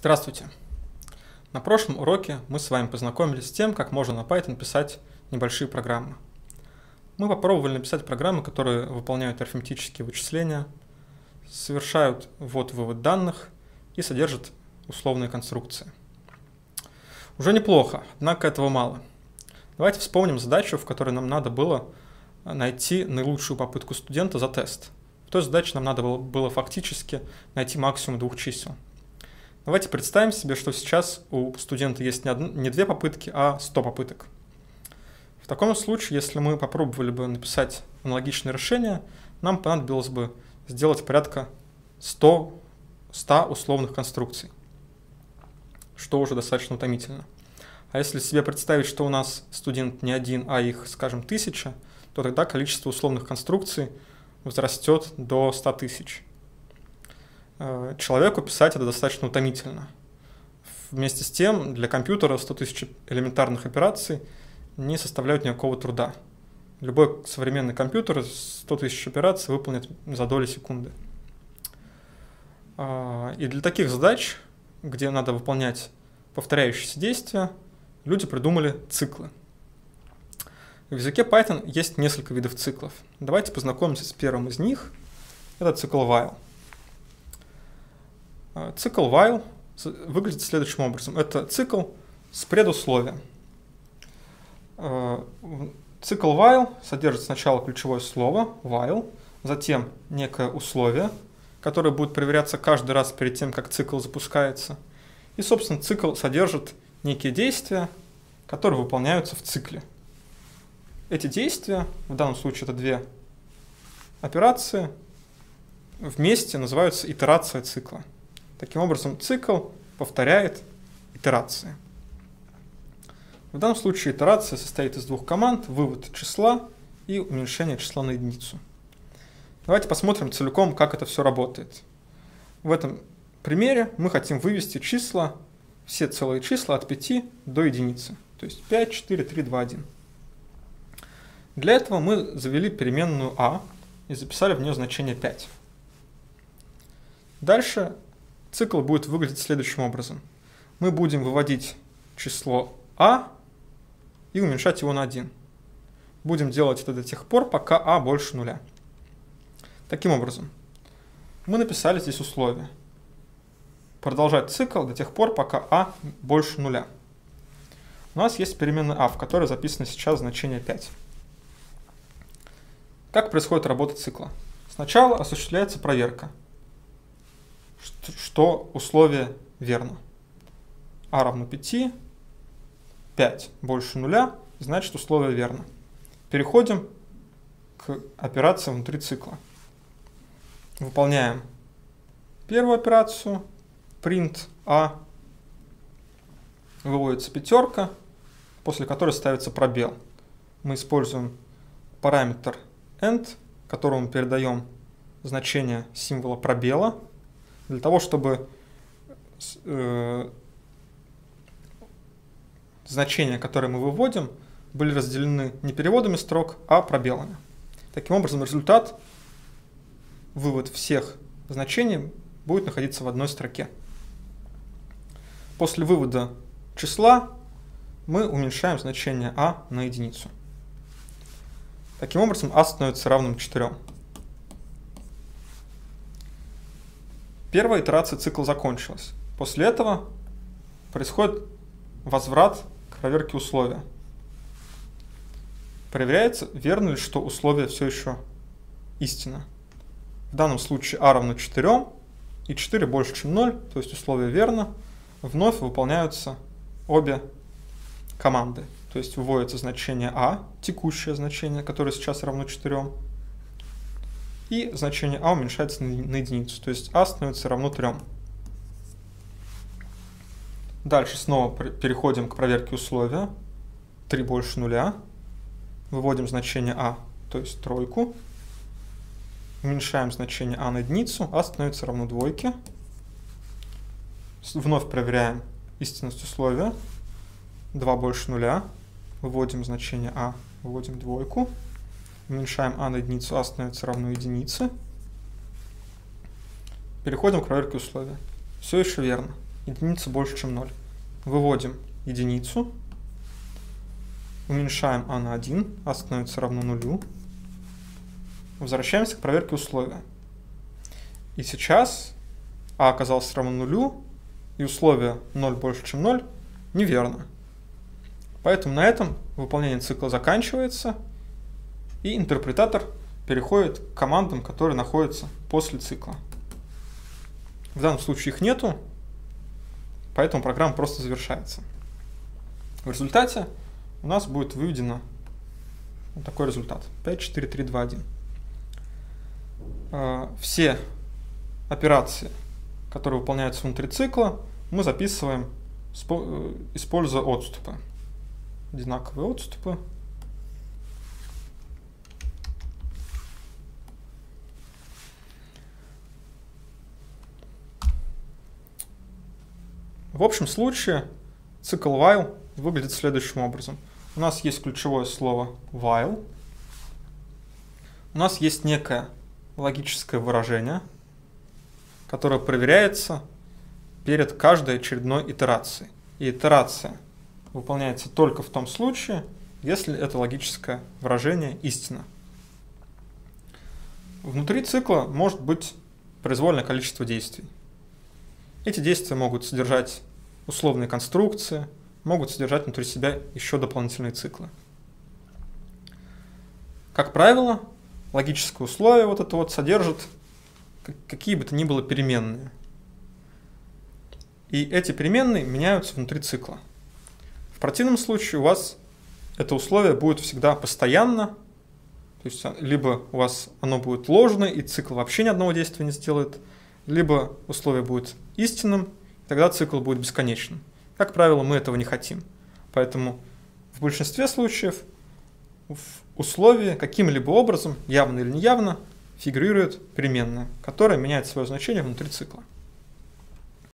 Здравствуйте! На прошлом уроке мы с вами познакомились с тем, как можно на Python писать небольшие программы. Мы попробовали написать программы, которые выполняют арифметические вычисления, совершают ввод-вывод данных и содержат условные конструкции. Уже неплохо, однако этого мало. Давайте вспомним задачу, в которой нам надо было найти наилучшую попытку студента за тест. В той задаче нам надо было, было фактически найти максимум двух чисел – Давайте представим себе, что сейчас у студента есть не, одно, не две попытки, а 100 попыток. В таком случае, если мы попробовали бы написать аналогичное решение, нам понадобилось бы сделать порядка 100, 100 условных конструкций, что уже достаточно утомительно. А если себе представить, что у нас студент не один, а их, скажем, тысяча, то тогда количество условных конструкций возрастет до 100 тысяч. Э, человеку писать это достаточно утомительно. Вместе с тем, для компьютера 100 тысяч элементарных операций не составляют никакого труда. Любой современный компьютер 100 тысяч операций выполнит за доли секунды. А, и для таких задач, где надо выполнять повторяющиеся действия, люди придумали циклы. В языке Python есть несколько видов циклов. Давайте познакомимся с первым из них. Это цикл while. А, цикл while выглядит следующим образом. Это цикл с предусловием. А, цикл while содержит сначала ключевое слово while, затем некое условие, которое будет проверяться каждый раз перед тем, как цикл запускается. И, собственно, цикл содержит некие действия, которые выполняются в цикле. Эти действия, в данном случае это две операции, вместе называются итерация цикла. Таким образом, цикл повторяет итерации. В данном случае итерация состоит из двух команд, вывод числа и уменьшение числа на единицу. Давайте посмотрим целиком, как это все работает. В этом примере мы хотим вывести числа, все целые числа от 5 до единицы. То есть 5, 4, 3, 2, 1. Для этого мы завели переменную а и записали в нее значение 5. Дальше цикл будет выглядеть следующим образом. Мы будем выводить число а и уменьшать его на 1. Будем делать это до тех пор, пока а больше нуля. Таким образом, мы написали здесь условие. Продолжать цикл до тех пор, пока а больше нуля. У нас есть переменная а, в которой записано сейчас значение 5. Как происходит работа цикла? Сначала осуществляется проверка – что условие верно. а равно 5, 5 больше нуля, значит условие верно. Переходим к операциям внутри цикла. Выполняем первую операцию, print a, выводится пятерка, после которой ставится пробел. Мы используем параметр end, которому передаем значение символа пробела – для того, чтобы э, значения, которые мы выводим, были разделены не переводами строк, а пробелами. Таким образом, результат, вывод всех значений будет находиться в одной строке. После вывода числа мы уменьшаем значение а на единицу. Таким образом, а становится равным 4. Первая итерация цикла закончилась. После этого происходит возврат к проверке условия. Проверяется, верно ли, что условие все еще истина. В данном случае а равно 4, и 4 больше, чем 0, то есть условие верно. Вновь выполняются обе команды. То есть выводится значение а, текущее значение, которое сейчас равно 4, и значение а уменьшается на единицу, то есть а становится равно 3. Дальше снова переходим к проверке условия. 3 больше нуля. Выводим значение а, то есть тройку. Уменьшаем значение а на единицу, а становится равно двойке. Вновь проверяем истинность условия. 2 больше нуля. Выводим значение а, выводим двойку уменьшаем а на единицу, а становится равно единице. Переходим к проверке условия. Все еще верно. единица больше, чем 0. Выводим единицу, уменьшаем а на 1, а становится равно нулю. Возвращаемся к проверке условия. И сейчас а оказалось равно нулю, и условие 0 больше, чем 0 неверно. Поэтому на этом выполнение цикла заканчивается, и интерпретатор переходит к командам, которые находятся после цикла. В данном случае их нету, поэтому программа просто завершается. В результате у нас будет выведено вот такой результат. 5, 4, 3, 2, 1. Все операции, которые выполняются внутри цикла, мы записываем, э, используя отступы. Одинаковые отступы. В общем случае цикл while выглядит следующим образом. У нас есть ключевое слово while. У нас есть некое логическое выражение, которое проверяется перед каждой очередной итерацией. И итерация выполняется только в том случае, если это логическое выражение истина. Внутри цикла может быть произвольное количество действий. Эти действия могут содержать условные конструкции могут содержать внутри себя еще дополнительные циклы. Как правило, логическое условие вот это вот содержит какие бы то ни было переменные. И эти переменные меняются внутри цикла. В противном случае у вас это условие будет всегда постоянно, то есть либо у вас оно будет ложное, и цикл вообще ни одного действия не сделает, либо условие будет истинным, тогда цикл будет бесконечным. Как правило, мы этого не хотим. Поэтому в большинстве случаев в условии каким-либо образом, явно или неявно, фигурирует переменная, которая меняет свое значение внутри цикла.